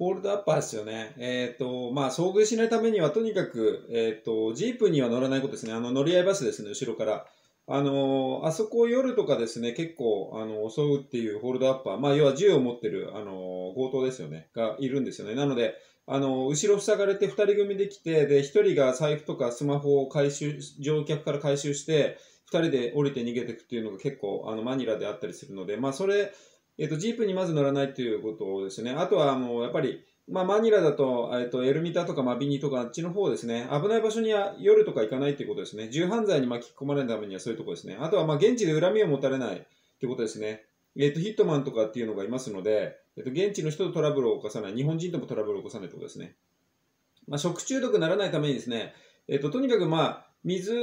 ホールドアッパーですよね。えっ、と、まあ、遭遇しないためには、とにかく、えっ、と、ジープには乗らないことですね。あの、乗り合いバスですね、後ろから。あのあそこ夜とかですね、結構、あの、襲うっていうホールドアッパー、まあ、要は銃を持ってる、あの強盗ですよね、がいるんですよね。なので、あの、後ろ塞がれて2人組で来て、で、1人が財布とかスマホを回収、乗客から回収して、2人で降りて逃げていくっていうのが結構、あの、マニラであったりするので、まあ、それ、えっ、と、ジープにまず乗らないっていうことですね。あとは、あの、やっぱり、まあ、マニラだと、えっと、エルミタとかマビニとかあっちの方ですね。危ない場所には夜とか行かないっていうことですね。銃犯罪に巻き込まれるためにはそういうところですね。あとは、まあ、現地で恨みを持たれないってことですね。えっと、ヒットマンとかっていうのがいますので、えっと、現地の人とトラブルを起こさない。日本人ともトラブルを起こさないってことですね。まあ、食中毒にならないためにですね、えっと、とにかくまあ、水、